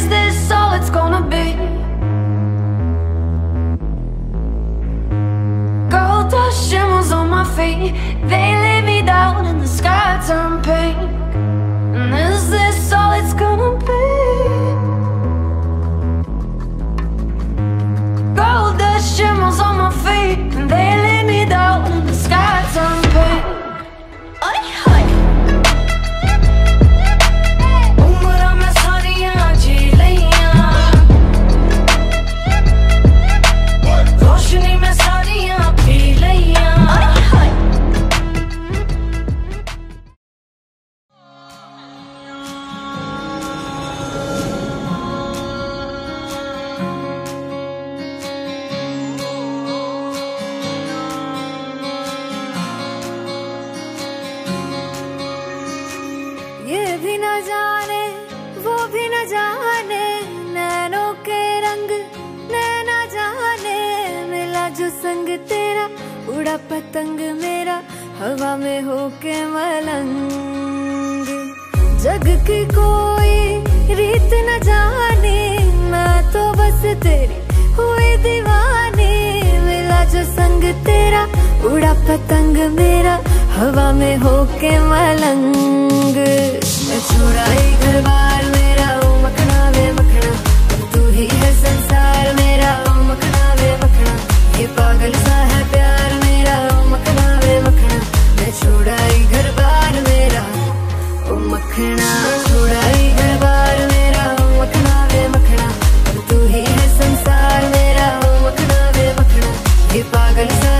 Is this all it's gonna be? Gold dust shimmers on my feet They lay me down and the sky turned pink संग तेरा, उड़ा पतंग मेरा, हवा में होके मलंग। जग की कोई रीत न जाने मैं तो बस तेरी हुई दीवानी। मिला जो संग तेरा, उड़ा पतंग मेरा, हवा में होके मलंग। मैं घर बार मेरा, ओ मखना वे मखना, तू ही है संसार मेरा पागल सा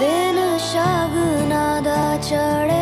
दिन शागुना चढ़े